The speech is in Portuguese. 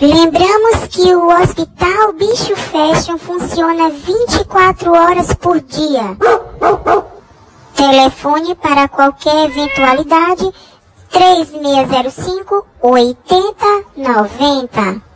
Lembramos que o Hospital Bicho Fashion funciona 24 horas por dia. Telefone para qualquer eventualidade 3605 8090.